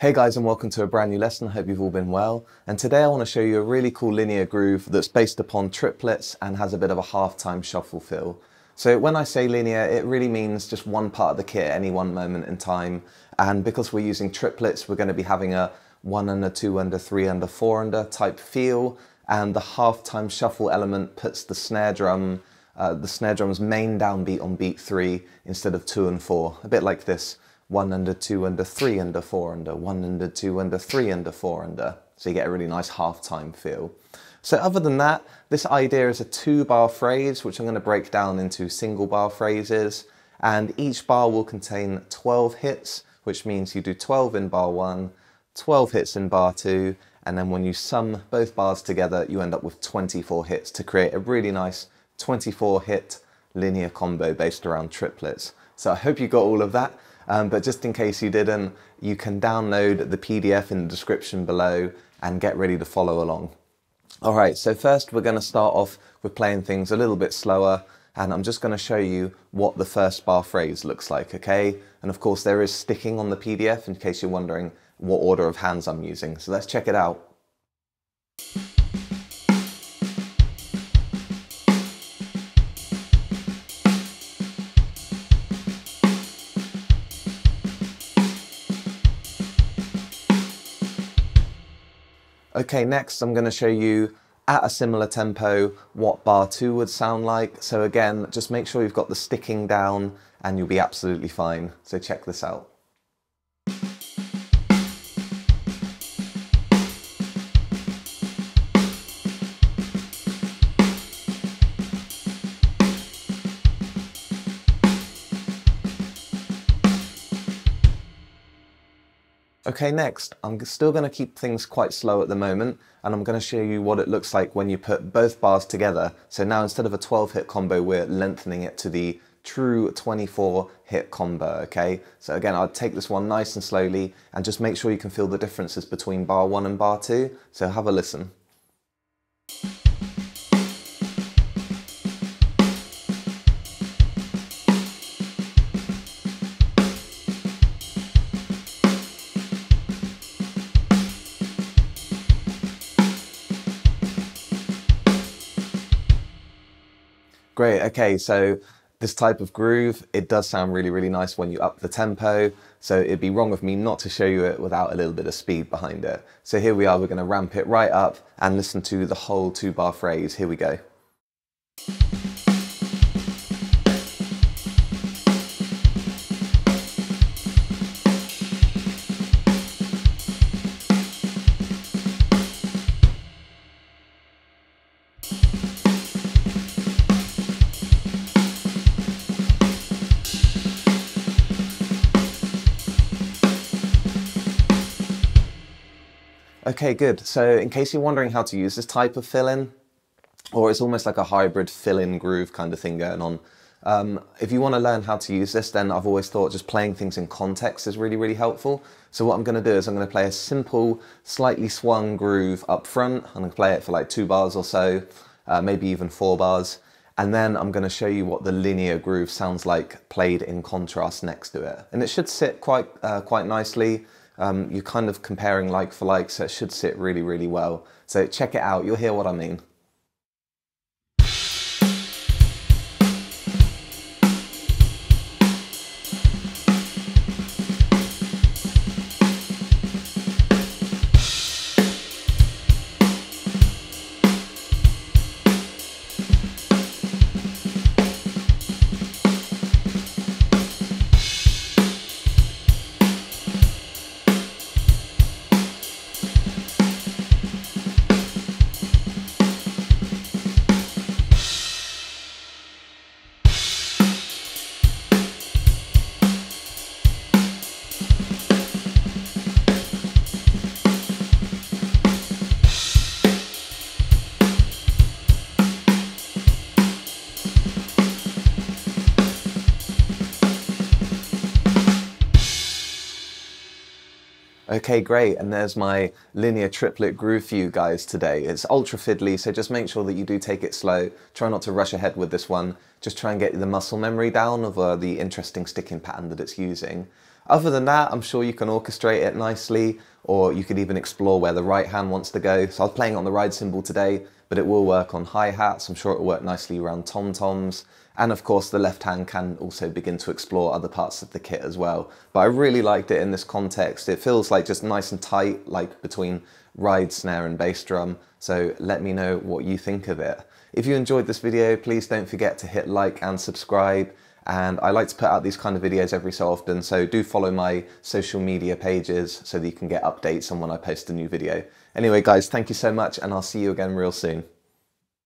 Hey guys and welcome to a brand new lesson, I hope you've all been well. And today I want to show you a really cool linear groove that's based upon triplets and has a bit of a half-time shuffle feel. So when I say linear, it really means just one part of the kit at any one moment in time. And because we're using triplets, we're going to be having a one under, two under, three under, four under type feel. And the half-time shuffle element puts the snare drum, uh, the snare drum's main downbeat on beat three instead of two and four, a bit like this one under, two under, three under, four under, one under, two under, three under, four under. So you get a really nice half-time feel. So other than that, this idea is a two bar phrase, which I'm going to break down into single bar phrases. And each bar will contain 12 hits, which means you do 12 in bar one, 12 hits in bar two, and then when you sum both bars together, you end up with 24 hits to create a really nice 24 hit linear combo based around triplets. So I hope you got all of that. Um, but just in case you didn't, you can download the PDF in the description below and get ready to follow along. All right, so first we're going to start off with playing things a little bit slower and I'm just going to show you what the first bar phrase looks like, okay? And of course there is sticking on the PDF in case you're wondering what order of hands I'm using. So let's check it out. Okay, next I'm going to show you at a similar tempo what bar two would sound like. So again, just make sure you've got the sticking down and you'll be absolutely fine. So check this out. Okay, next, I'm still going to keep things quite slow at the moment, and I'm going to show you what it looks like when you put both bars together. So now instead of a 12 hit combo, we're lengthening it to the true 24 hit combo, okay? So again, I'll take this one nice and slowly, and just make sure you can feel the differences between bar one and bar two. So have a listen. Great, okay, so this type of groove, it does sound really, really nice when you up the tempo. So it'd be wrong of me not to show you it without a little bit of speed behind it. So here we are, we're gonna ramp it right up and listen to the whole two bar phrase. Here we go. Okay, good. So in case you're wondering how to use this type of fill-in, or it's almost like a hybrid fill-in groove kind of thing going on, um, if you want to learn how to use this, then I've always thought just playing things in context is really, really helpful. So what I'm going to do is I'm going to play a simple, slightly swung groove up front. I'm going to play it for like two bars or so, uh, maybe even four bars. And then I'm going to show you what the linear groove sounds like played in contrast next to it. And it should sit quite, uh, quite nicely um, you're kind of comparing like for like, so it should sit really, really well. So check it out, you'll hear what I mean. Okay, great. And there's my linear triplet groove for you guys today. It's ultra fiddly, so just make sure that you do take it slow. Try not to rush ahead with this one. Just try and get the muscle memory down of uh, the interesting sticking pattern that it's using. Other than that, I'm sure you can orchestrate it nicely, or you could even explore where the right hand wants to go. So I was playing on the ride cymbal today, but it will work on hi-hats. I'm sure it will work nicely around tom-toms. And of course, the left hand can also begin to explore other parts of the kit as well. But I really liked it in this context. It feels like just nice and tight, like between ride, snare and bass drum. So let me know what you think of it. If you enjoyed this video, please don't forget to hit like and subscribe. And I like to put out these kind of videos every so often, so do follow my social media pages so that you can get updates on when I post a new video. Anyway guys, thank you so much and I'll see you again real soon.